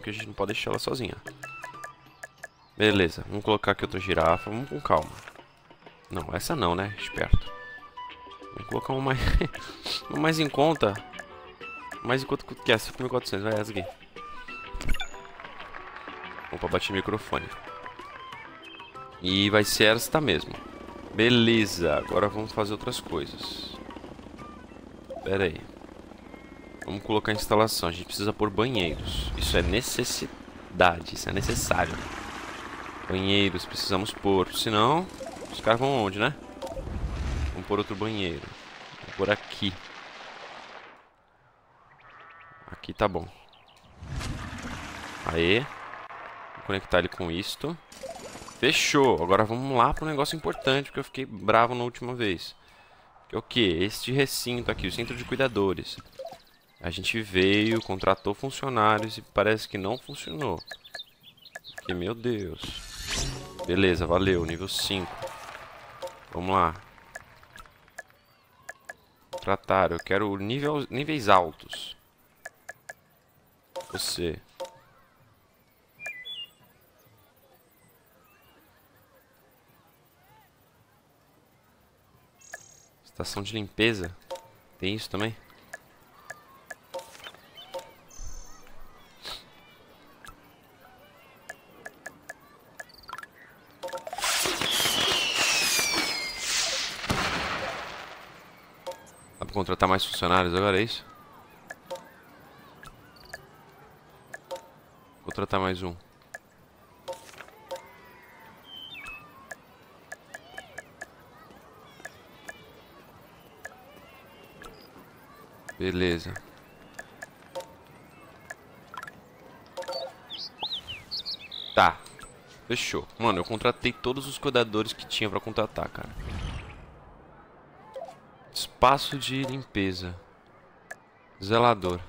que a gente não pode deixar ela sozinha. Beleza, vamos colocar aqui outra girafa. Vamos com calma. Não, essa não, né? Esperto. Vamos colocar uma mais, uma mais em conta. Mais em conta que essa, 5.400. Vai essa aqui. Opa, bati o microfone. E vai ser esta mesmo. Beleza, agora vamos fazer outras coisas. Pera aí. Vamos colocar a instalação. A gente precisa pôr banheiros. Isso é necessidade, isso é necessário. Banheiros precisamos pôr. Senão, os caras vão onde, né? Vamos pôr outro banheiro. Vamos pôr aqui. Aqui tá bom. Aê. Vou conectar ele com isto. Fechou. Agora vamos lá para um negócio importante, porque eu fiquei bravo na última vez. É o que? Este recinto aqui, o centro de cuidadores. A gente veio, contratou funcionários e parece que não funcionou. Meu Deus. Beleza, valeu. Nível 5. Vamos lá. Tratar. Eu quero nível, níveis altos. Você. Estação de limpeza. Tem isso também? Contratar mais funcionários agora, é isso? Contratar mais um. Beleza. Tá. Fechou. Mano, eu contratei todos os cuidadores que tinha pra contratar, cara. Espaço de limpeza. Zelador.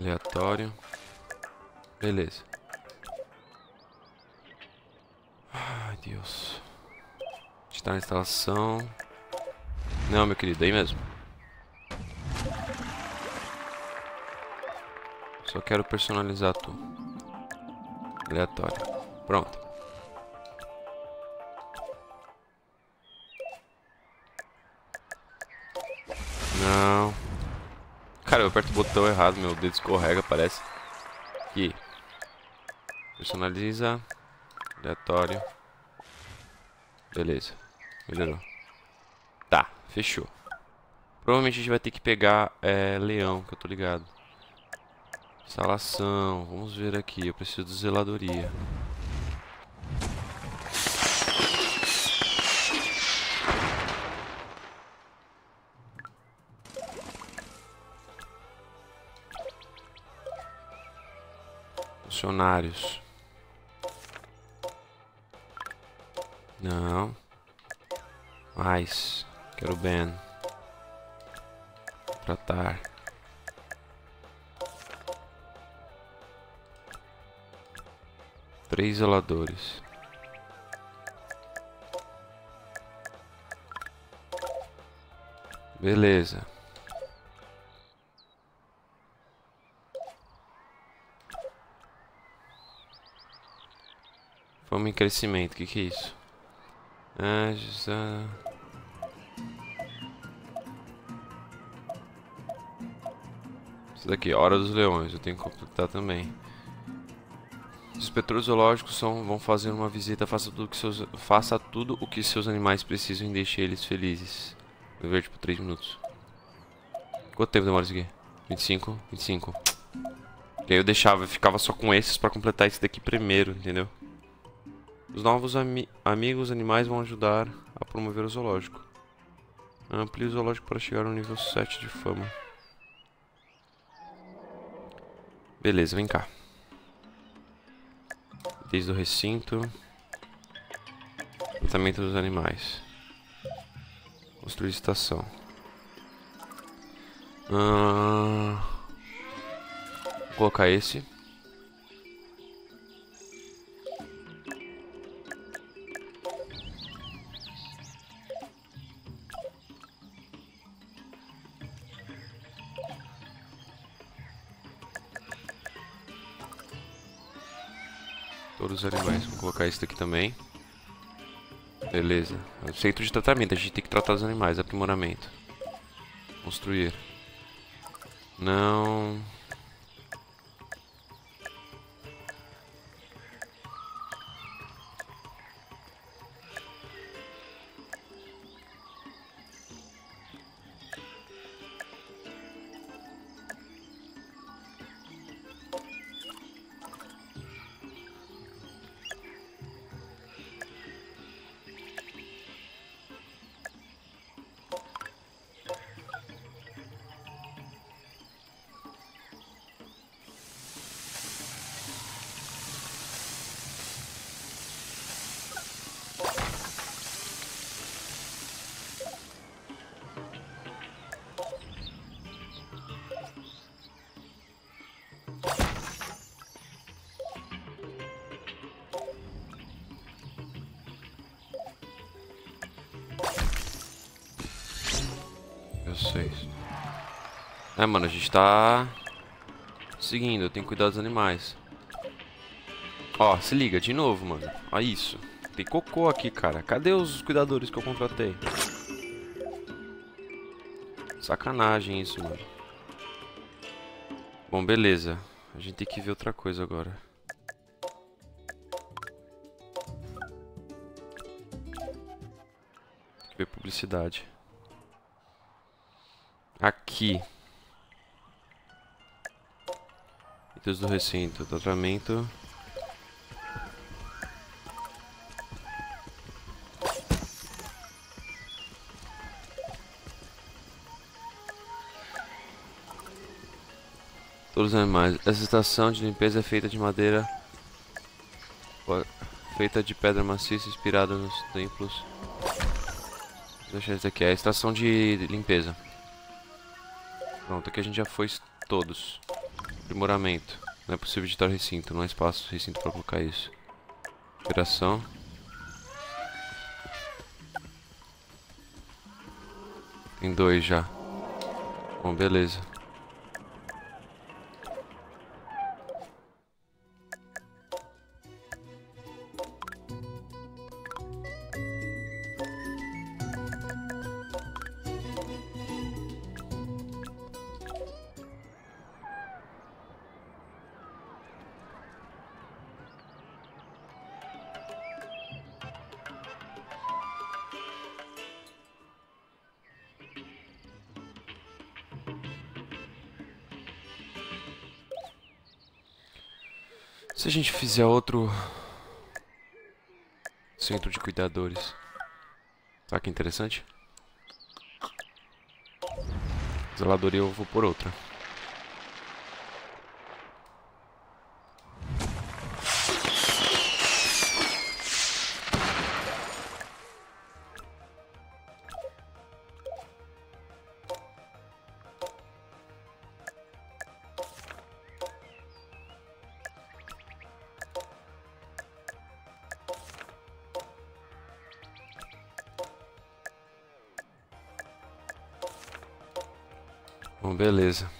Aleatório. Beleza. Ai, Deus. Na instalação. Não, meu querido, aí mesmo. Só quero personalizar tu. Aleatório. Pronto. Não. Cara, eu aperto o botão errado, meu dedo escorrega, parece. Aqui. Personaliza. Aleatório. Beleza. Melhorou. Tá, fechou. Provavelmente a gente vai ter que pegar é, leão, que eu tô ligado. Instalação. Vamos ver aqui. Eu preciso de zeladoria. Funcionários. Não. Mais. Quero Ben. Tratar. Três zeladores. Beleza. Fome em crescimento, o que, que é isso? Ah, já... daqui, Hora dos Leões, eu tenho que completar também. Os inspetores zoológicos são, vão fazer uma visita, faça tudo, que seus, faça tudo o que seus animais precisam e deixe eles felizes. Vou ver tipo 3 minutos. Quanto tempo demora isso aqui? 25? 25. E aí eu deixava, eu ficava só com esses pra completar esse daqui primeiro, entendeu? Os novos ami amigos animais vão ajudar a promover o zoológico. Amplie o zoológico para chegar ao nível 7 de fama. Beleza, vem cá. Desde o recinto. Tratamento dos animais. Construir estação. Uh... Vou colocar esse. Todos os animais. Vou colocar esse daqui também. Beleza. Centro de tratamento. A gente tem que tratar os animais. Aprimoramento. Construir. Não... É, mano, a gente tá seguindo, eu tenho que cuidar dos animais. Ó, se liga, de novo, mano. Olha isso. Tem cocô aqui, cara. Cadê os cuidadores que eu contratei? Sacanagem isso, mano. Bom, beleza. A gente tem que ver outra coisa agora. Tem que ver publicidade. Aqui. Itens do recinto. Tratamento. Todos os animais. Essa estação de limpeza é feita de madeira feita de pedra maciça inspirada nos templos. Deixa esse aqui, é a estação de limpeza. Pronto, aqui a gente já foi todos. Aprimoramento. Não é possível editar recinto, não há espaço recinto para colocar isso. Operação. Tem dois já. Bom, beleza. Gente fizer outro centro de cuidadores, tá que interessante? Zeladoria eu vou por outra. Bom, beleza.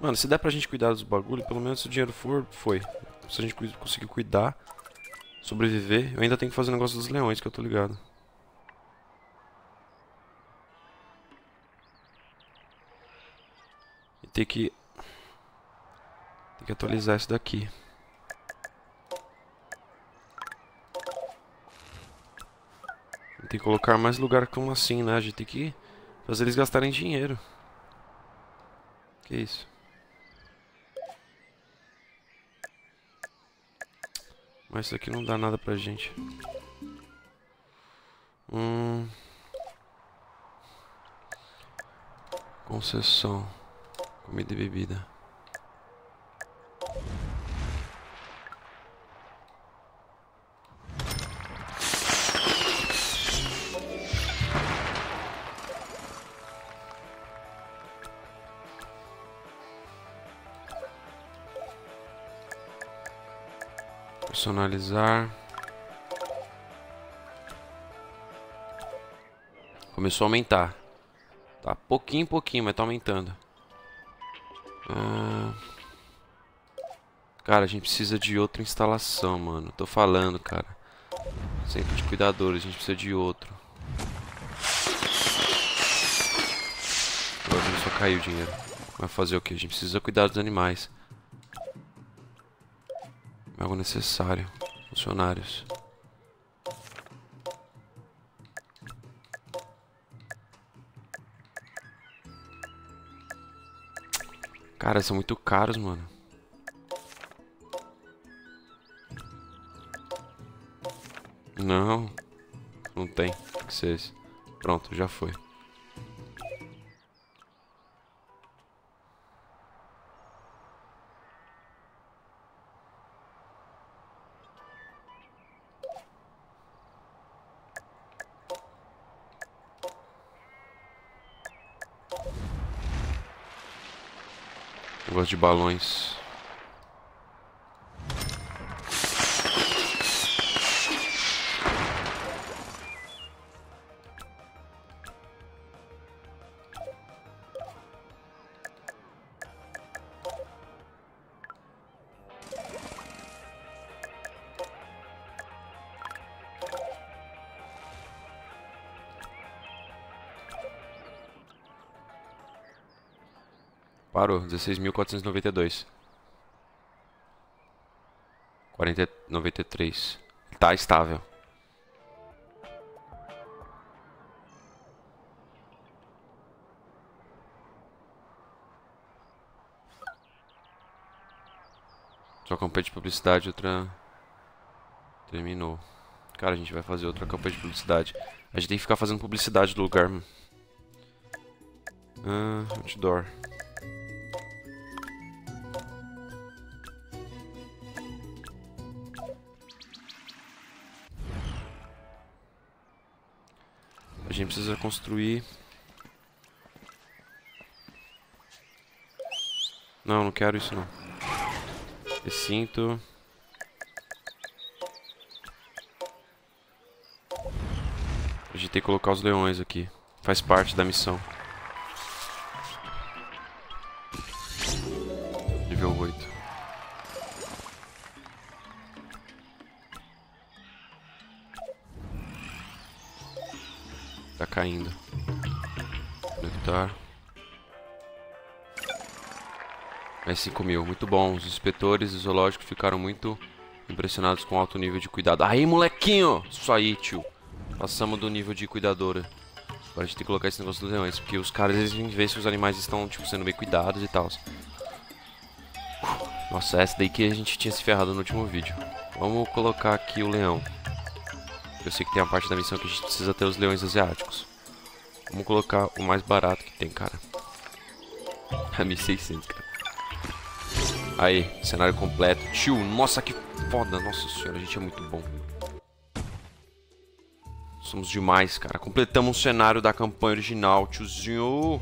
Mano, se der pra gente cuidar dos bagulho, pelo menos se o dinheiro for, foi. Se a gente conseguir cuidar, sobreviver, eu ainda tenho que fazer o negócio dos leões, que eu tô ligado. E que... Tem que atualizar isso daqui. Tem que colocar mais lugar como assim, né? A gente tem que fazer eles gastarem dinheiro. Que isso? Mas isso aqui não dá nada pra gente. Hum... Concessão. Comida e bebida. Personalizar. Começou a aumentar. Tá pouquinho em pouquinho, mas tá aumentando. Ah... Cara, a gente precisa de outra instalação, mano. Tô falando, cara. Centro de cuidadores, a gente precisa de outro. Agora só caiu o dinheiro. Vai fazer o que? A gente precisa cuidar dos animais. Algo necessário. Funcionários. Cara, são muito caros, mano. Não. Não tem. Tem que esse. Pronto, já foi. Negócio de balões. Parou, 16.492. 4093. Tá estável. Só campanha de publicidade, outra terminou. Cara, a gente vai fazer outra campanha de publicidade. A gente tem que ficar fazendo publicidade do lugar. Ah, outdoor. Precisa construir... Não, não quero isso não. Recinto... A gente tem que colocar os leões aqui. Faz parte da missão. Mais 5 mil, muito bom. Os inspetores do zoológico ficaram muito impressionados com o alto nível de cuidado. Aí, molequinho! Isso aí, tio. Passamos do nível de cuidadora. Agora a gente tem que colocar esse negócio dos leões, porque os caras eles vêm ver se os animais estão tipo, sendo bem cuidados e tal. Nossa, essa daí que a gente tinha se ferrado no último vídeo. Vamos colocar aqui o leão. Eu sei que tem a parte da missão que a gente precisa ter os leões asiáticos. Vamos colocar o mais barato que tem, cara. A 1600, cara. Aí, cenário completo. Tio, nossa, que foda. Nossa senhora, a gente é muito bom. Somos demais, cara. Completamos o cenário da campanha original, tiozinho.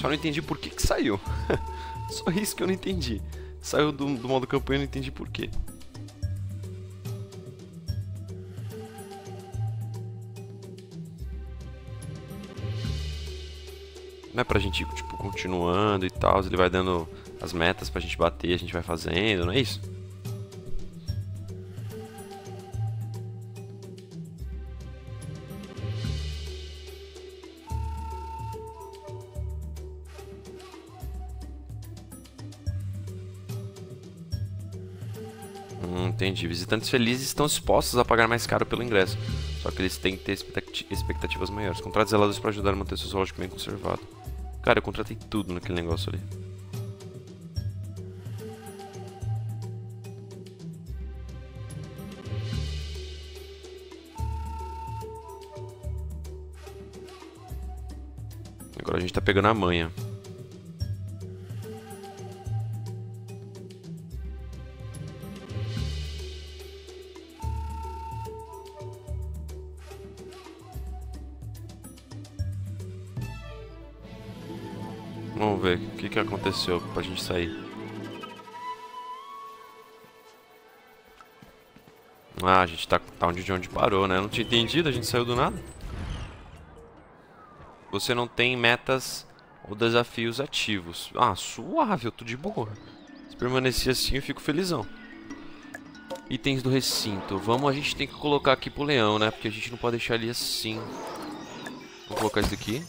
Só não entendi por que, que saiu. Só isso que eu não entendi. Saiu do, do modo campanha, eu não entendi por quê. Não é pra gente, tipo, continuando e tal. Ele vai dando as metas pra gente bater, a gente vai fazendo, não é isso? Entendi. Visitantes felizes estão dispostos a pagar mais caro pelo ingresso. Só que eles têm que ter expectativas maiores. Contratos zelados para ajudar a manter seu zoológico bem conservado. Cara, eu contratei tudo naquele negócio ali. Agora a gente tá pegando a manha. Aconteceu pra gente sair. Ah, a gente tá, tá onde, de onde parou, né? Eu não tinha entendido, a gente saiu do nada. Você não tem metas ou desafios ativos. Ah, suave, eu tô de boa. Se permanecer assim, eu fico felizão. Itens do recinto. Vamos, a gente tem que colocar aqui pro leão, né? Porque a gente não pode deixar ele assim. Vou colocar isso aqui.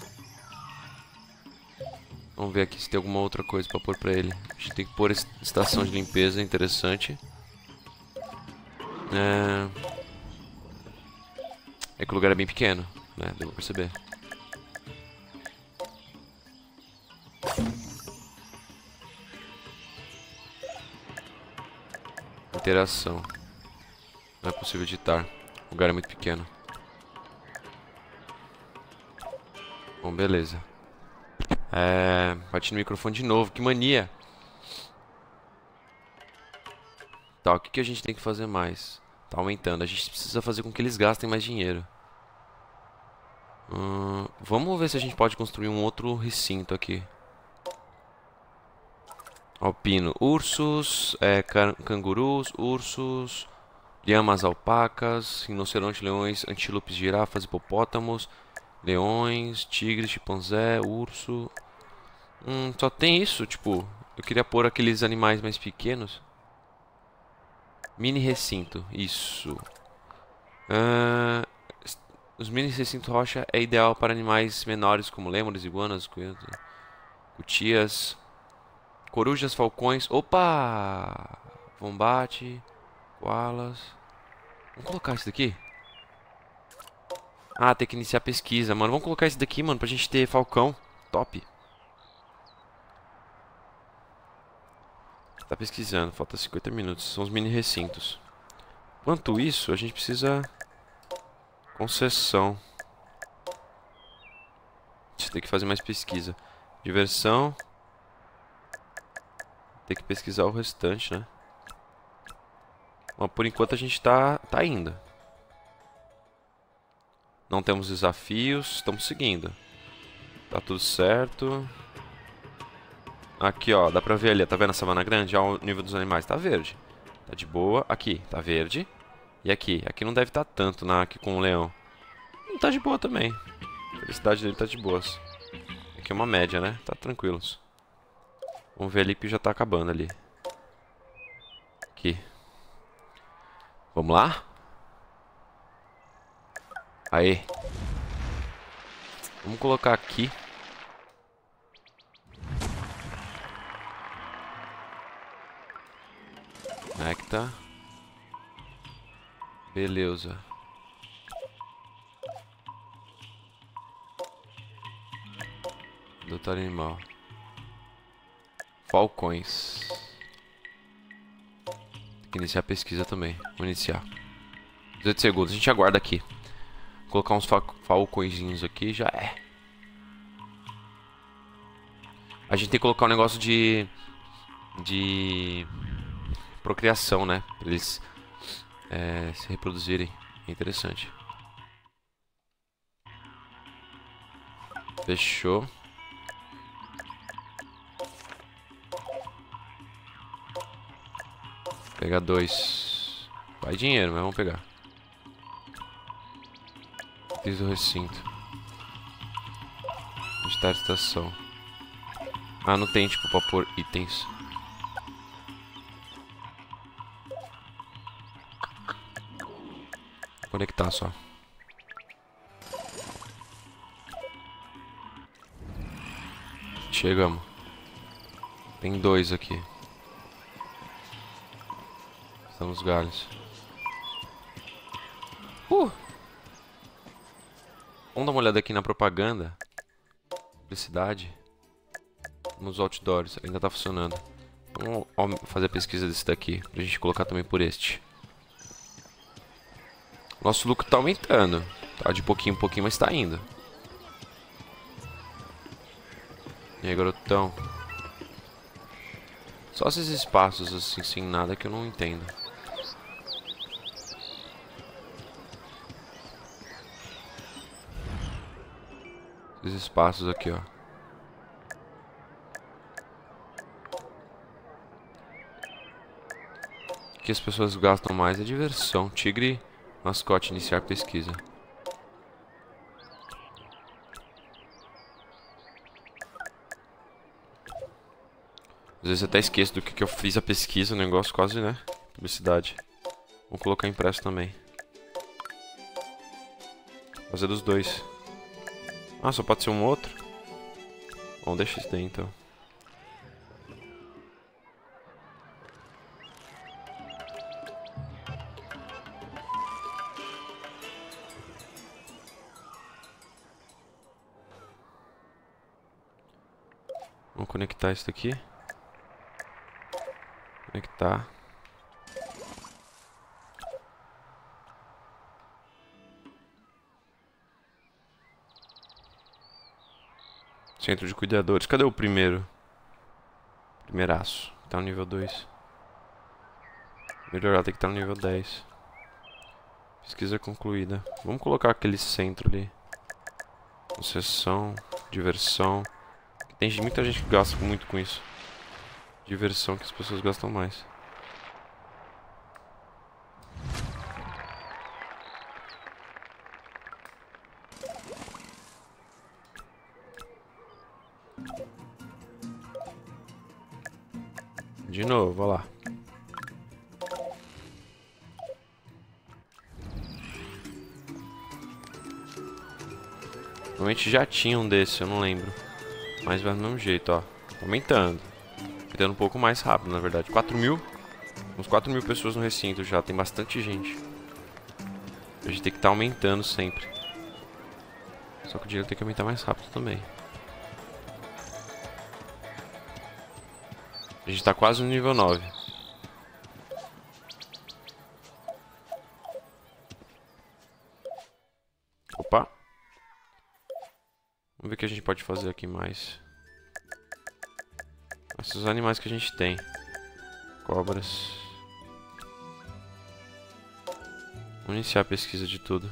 Vamos ver aqui se tem alguma outra coisa pra pôr pra ele. A gente tem que pôr estação de limpeza, interessante. É... é que o lugar é bem pequeno, né? Devo perceber. Interação. Não é possível editar. O lugar é muito pequeno. Bom, beleza. É... Bati no microfone de novo. Que mania. Tá, o que, que a gente tem que fazer mais? Tá aumentando. A gente precisa fazer com que eles gastem mais dinheiro. Hum, vamos ver se a gente pode construir um outro recinto aqui. Alpino. Ursos, é, cangurus, ursos, lhamas, alpacas, rinoceronte, leões, antílopes, girafas, hipopótamos, leões, tigres, chimpanzé, urso. Hum, só tem isso, tipo, eu queria pôr aqueles animais mais pequenos. Mini recinto, isso. Uh, os mini recinto rocha é ideal para animais menores como lêmures, iguanas, cutias, Corujas, falcões. Opa! Vombate. Koalas. Vamos colocar isso daqui? Ah, tem que iniciar a pesquisa, mano. Vamos colocar isso daqui, mano, pra gente ter falcão. Top. Tá pesquisando, falta 50 minutos. São os mini recintos. Enquanto isso, a gente precisa... Concessão. A gente tem que fazer mais pesquisa. Diversão. Tem que pesquisar o restante, né? Mas por enquanto a gente tá, tá indo. Não temos desafios, estamos seguindo. Tá tudo certo. Aqui, ó, dá pra ver ali, tá vendo a savana grande? Olha o nível dos animais, tá verde. Tá de boa. Aqui, tá verde. E aqui? Aqui não deve estar tá tanto na, aqui com o leão. Não tá de boa também. A felicidade dele tá de boas. Aqui é uma média, né? Tá tranquilos. Vamos ver ali que já tá acabando ali. Aqui. Vamos lá? Aí. Vamos colocar aqui. Nectar. Beleza. Doutor animal. Falcões. Tem que iniciar a pesquisa também. Vou iniciar. 18 segundos. A gente aguarda aqui. Vou colocar uns falcõezinhos aqui já é. A gente tem que colocar um negócio de... De... Procriação, né? Pra eles é, se reproduzirem. É interessante. Fechou. Pegar dois. Vai dinheiro, mas vamos pegar. Fiz o recinto. Onde tá a estação? Ah, não tem, tipo, pra pôr itens. Conectar só. Chegamos. Tem dois aqui. Estão os galhos. Uh! Vamos dar uma olhada aqui na propaganda. Publicidade. Nos outdoors. Ainda está funcionando. Vamos fazer a pesquisa desse daqui. Pra gente colocar também por este. Nosso lucro tá aumentando. Tá de pouquinho em pouquinho, mas tá indo. E aí, garotão? Só esses espaços assim, sem nada que eu não entendo. Esses espaços aqui, ó. que as pessoas gastam mais é diversão. Tigre mascote, iniciar pesquisa. Às vezes até esqueço do que, que eu fiz a pesquisa, o negócio quase, né? Publicidade. Vou colocar impresso também. Fazer dos dois. Ah, só pode ser um outro? Bom, deixa isso daí então. Vamos conectar isso daqui. Conectar. Centro de cuidadores. Cadê o primeiro? Primeiraço. Tá no nível 2. Melhorar, tem que estar no nível 10. Pesquisa concluída. Vamos colocar aquele centro ali. Concessão, diversão. Tem muita gente que gasta muito com isso. Diversão que as pessoas gastam mais. De novo, olha lá. Provavelmente já tinha um desse, eu não lembro. Mas vai do mesmo jeito, ó. Aumentando. Aumentando um pouco mais rápido, na verdade. 4 mil. Uns 4 mil pessoas no recinto já. Tem bastante gente. A gente tem que estar tá aumentando sempre. Só que o dinheiro tem que aumentar mais rápido também. A gente tá quase no nível 9. Opa. Vamos ver o que a gente pode fazer aqui mais. Esses animais que a gente tem. Cobras. Vamos iniciar a pesquisa de tudo.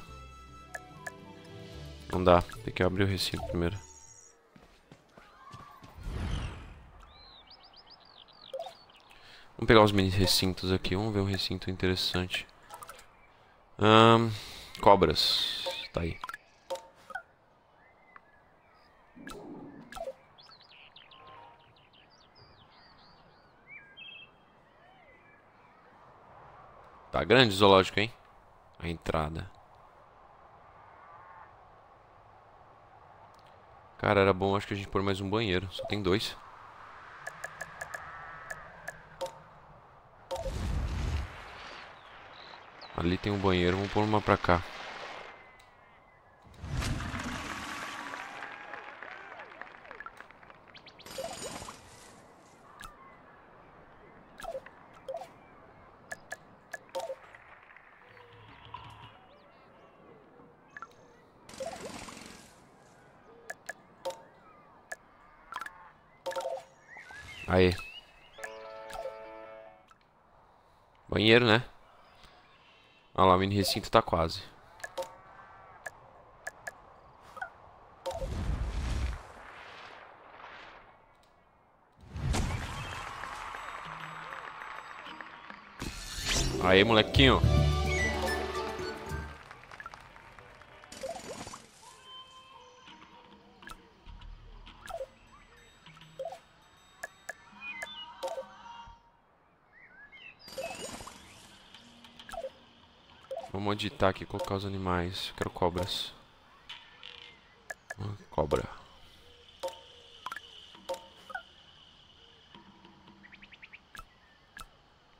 Não dá, tem que abrir o recinto primeiro. Vamos pegar os mini recintos aqui. Vamos ver um recinto interessante. Um, cobras. Tá aí. Tá grande o zoológico, hein? A entrada. Cara, era bom acho que a gente pôr mais um banheiro. Só tem dois. Ali tem um banheiro, vamos pôr uma pra cá. Banheiro, né? Olha lá, o mini recinto tá quase. Aí, molequinho. Vamos editar aqui, colocar os animais. Quero cobras. cobra.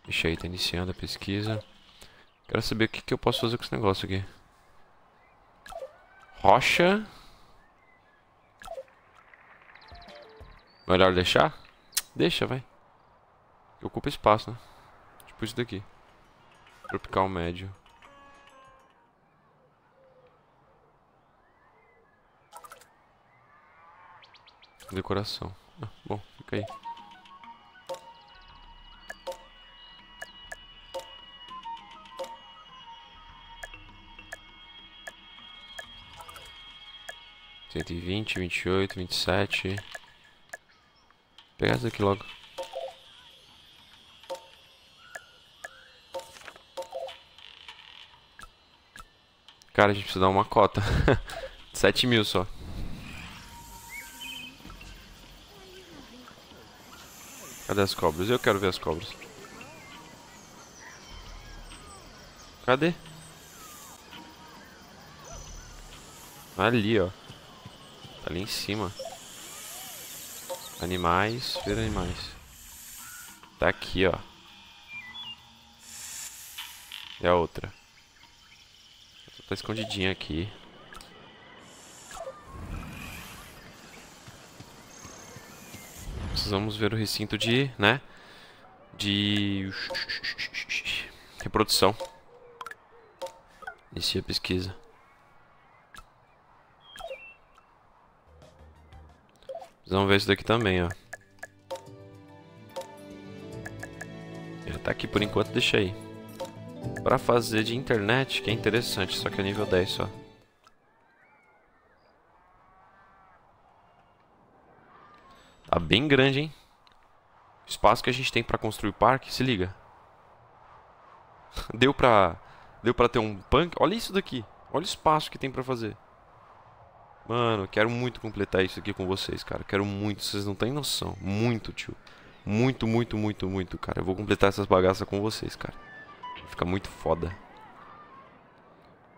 Deixa aí, tá iniciando a pesquisa. Quero saber o que, que eu posso fazer com esse negócio aqui. Rocha. Melhor deixar? Deixa, vai. Ocupa espaço, né? Tipo isso daqui. Tropical médio. Decoração. Ah, bom, fica aí. Cento e vinte, vinte e oito, vinte e sete. Pegar essa daqui logo. Cara, a gente precisa dar uma cota. sete mil só. Cadê as cobras? Eu quero ver as cobras. Cadê? Ali, ó. Tá ali em cima. Animais, ver animais. Tá aqui, ó. E a outra? Tá escondidinha aqui. Precisamos ver o recinto de, né? De reprodução. Inicia a pesquisa. Precisamos ver isso daqui também, ó. Ele tá aqui por enquanto, deixa aí. Pra fazer de internet, que é interessante, só que é nível 10 só. Tá bem grande, hein? O espaço que a gente tem pra construir o parque, se liga. Deu pra... Deu pra ter um punk? Olha isso daqui. Olha o espaço que tem pra fazer. Mano, quero muito completar isso aqui com vocês, cara. Quero muito, vocês não têm noção. Muito, tio. Muito, muito, muito, muito, cara. Eu vou completar essas bagaças com vocês, cara. Fica muito foda.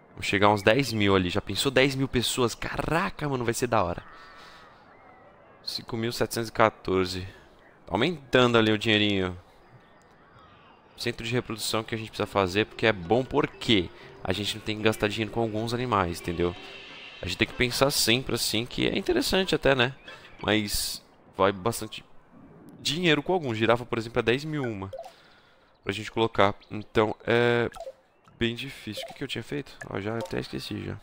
Vamos chegar uns 10 mil ali. Já pensou 10 mil pessoas? Caraca, mano, vai ser da hora. 5.714. Aumentando ali o dinheirinho. Centro de reprodução que a gente precisa fazer, porque é bom porque a gente não tem que gastar dinheiro com alguns animais, entendeu? A gente tem que pensar sempre assim, que é interessante até, né? Mas vai bastante dinheiro com alguns. Girafa, por exemplo, é 10 mil uma pra gente colocar. Então é bem difícil. O que, que eu tinha feito? Ó, já até esqueci já.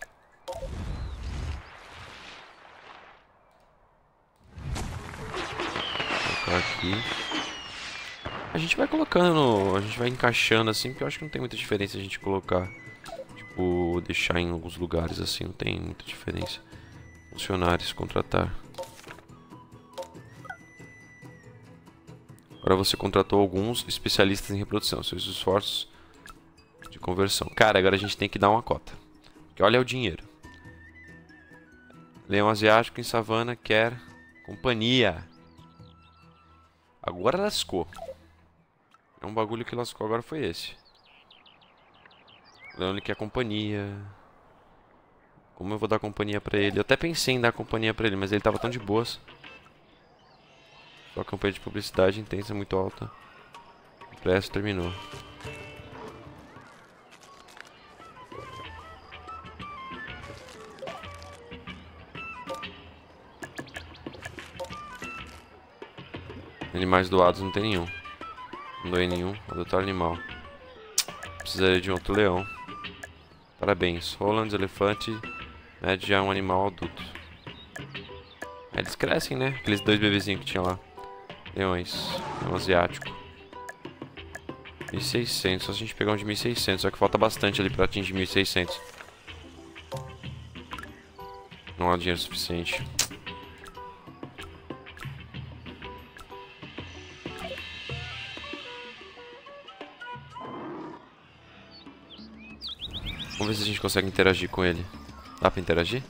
Colocar aqui. A gente vai colocando, a gente vai encaixando assim, porque eu acho que não tem muita diferença a gente colocar, tipo, deixar em alguns lugares assim, não tem muita diferença. Funcionários, contratar. Agora você contratou alguns especialistas em reprodução. Seus esforços de conversão. Cara, agora a gente tem que dar uma cota. Porque olha o dinheiro. Leão asiático em savana quer companhia. Agora lascou. É um bagulho que lascou agora foi esse. Leão ele quer companhia. Como eu vou dar companhia pra ele? Eu até pensei em dar companhia pra ele, mas ele tava tão de boas. Sua campanha de publicidade intensa muito alta. O preço terminou. Animais doados não tem nenhum. Não doei nenhum. Adotar animal. Precisaria de um outro leão. Parabéns. Roland, elefante, mede já um animal adulto. Eles crescem, né? Aqueles dois bebezinhos que tinha lá. Leões. Leão asiático. 1600. Só se a gente pegar um de 1600. Só que falta bastante ali pra atingir 1600. Não há dinheiro suficiente. Ver se a gente consegue interagir com ele. Dá pra interagir?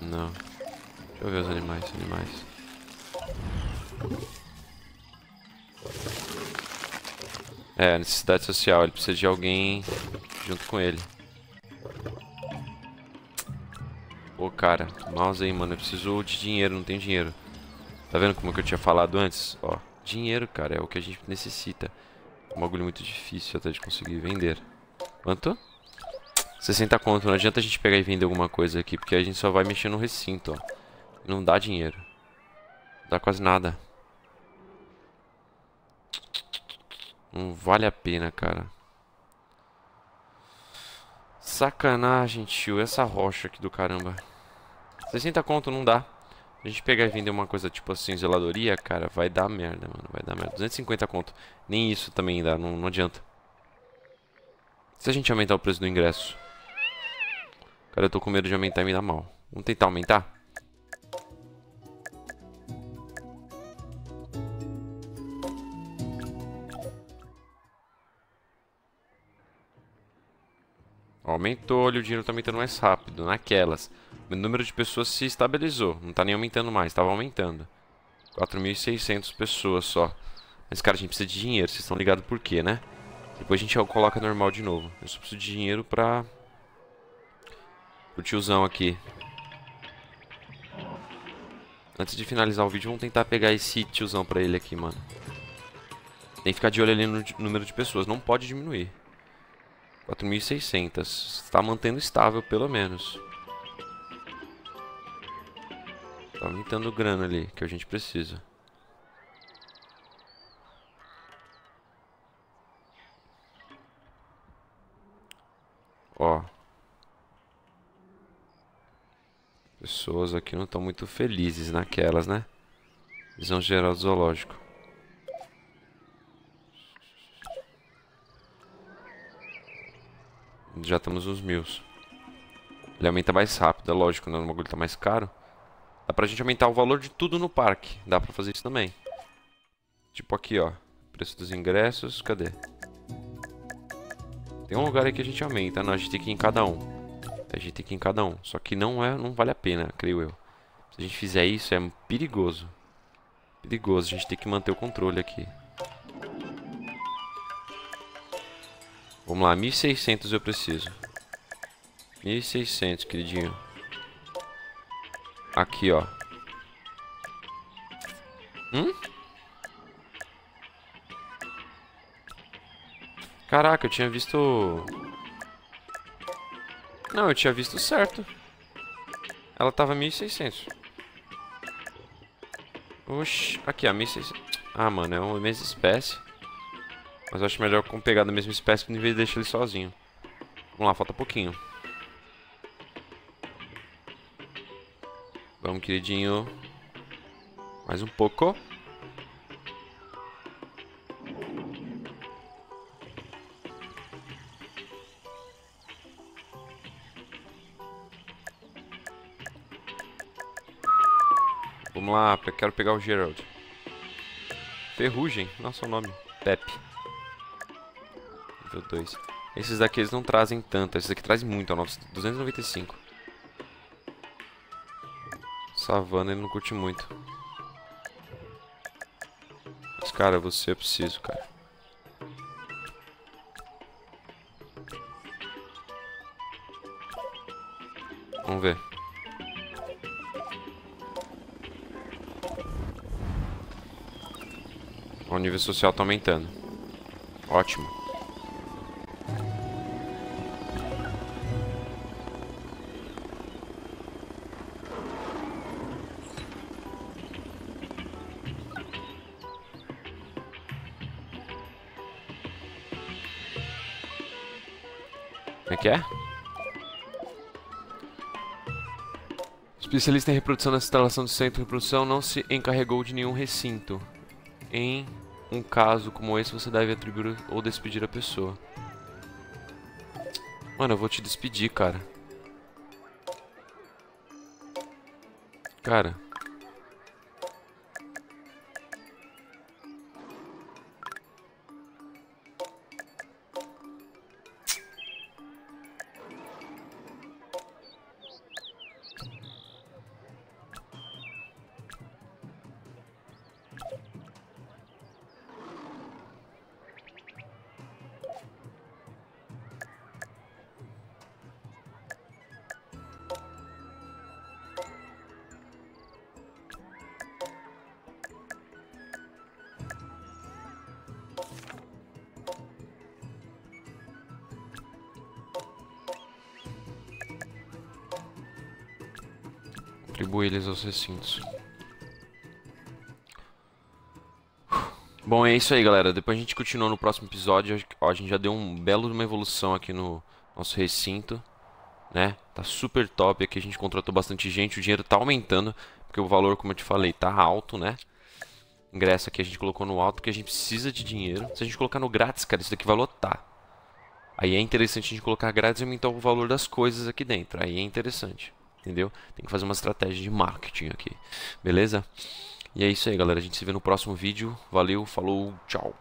Não. Deixa eu ver os animais. Animais. É, necessidade social. Ele precisa de alguém junto com ele. Pô, cara. Mouse aí, mano. Eu preciso de dinheiro. Não tenho dinheiro. Tá vendo como que eu tinha falado antes? Ó, dinheiro, cara. É o que a gente necessita. É um bagulho muito difícil até de conseguir vender. Quanto? 60 conto. Não adianta a gente pegar e vender alguma coisa aqui. Porque a gente só vai mexer no recinto, ó. Não dá dinheiro. Não dá quase nada. Não vale a pena, cara. Sacanagem, tio. Essa rocha aqui do caramba. 60 conto não dá. A gente pegar e vender uma coisa tipo assim, zeladoria, cara, vai dar merda, mano. Vai dar merda. 250 conto. Nem isso também dá, não, não adianta. Se a gente aumentar o preço do ingresso. Cara, eu tô com medo de aumentar e me dar mal. Vamos tentar aumentar? Aumentou, olha, o dinheiro tá aumentando mais rápido. Naquelas. O número de pessoas se estabilizou. Não tá nem aumentando mais, tava aumentando. 4.600 pessoas só. Mas, cara, a gente precisa de dinheiro. Vocês estão ligados por quê, né? Depois a gente coloca normal de novo. Eu só preciso de dinheiro pra... O tiozão aqui. Antes de finalizar o vídeo, vamos tentar pegar esse tiozão pra ele aqui, mano. Tem que ficar de olho ali no número de pessoas. Não pode diminuir. 4.600. Está mantendo estável, pelo menos. Tá aumentando grana ali, que a gente precisa. Ó. Pessoas aqui não estão muito felizes naquelas, né? Visão geral do zoológico. Já estamos nos mil. Ele aumenta mais rápido, é lógico, né? O bagulho tá mais caro. Dá pra gente aumentar o valor de tudo no parque. Dá pra fazer isso também. Tipo aqui, ó. Preço dos ingressos. Cadê? Tem um lugar aí que a gente aumenta. Não, a gente tem que ir em cada um. A gente tem que ir em cada um. Só que não, é, não vale a pena, creio eu. Se a gente fizer isso, é perigoso. Perigoso. A gente tem que manter o controle aqui. Vamos lá, 1600 eu preciso. 1600, queridinho. Aqui, ó. Hum? Caraca, eu tinha visto... Não, eu tinha visto certo. Ela tava 1600. Oxi, aqui, ó, 1600. Ah, mano, é uma mesma espécie. Mas eu acho melhor pegar da mesma espécie em vez de deixar ele sozinho. Vamos lá, falta pouquinho. Vamos, queridinho. Mais um pouco. Lá, quero pegar o Gerald. Ferrugem, nosso nome. Pepe. Nível 2. Esses daqui eles não trazem tanto, esses aqui trazem muito, ó, 295. Savana ele não curte muito. Mas, cara, você é preciso, cara. Vamos ver. O nível social tá aumentando. Ótimo. Como é que é? Especialista em reprodução nessa instalação do centro de reprodução não se encarregou de nenhum recinto. Em um caso como esse, você deve atribuir ou despedir a pessoa. Mano, eu vou te despedir, cara. Cara, Atribui eles aos recintos. Bom, é isso aí, galera. Depois a gente continua no próximo episódio. Ó, a gente já deu um belo uma evolução aqui no nosso recinto, né? Tá super top aqui, a gente contratou bastante gente, o dinheiro tá aumentando, porque o valor, como eu te falei, tá alto, né? Ingresso aqui a gente colocou no alto, porque a gente precisa de dinheiro. Se a gente colocar no grátis, cara, isso daqui vai lotar. Aí é interessante a gente colocar grátis e aumentar o valor das coisas aqui dentro. Aí é interessante entendeu? Tem que fazer uma estratégia de marketing aqui, beleza? E é isso aí, galera. A gente se vê no próximo vídeo. Valeu, falou, tchau.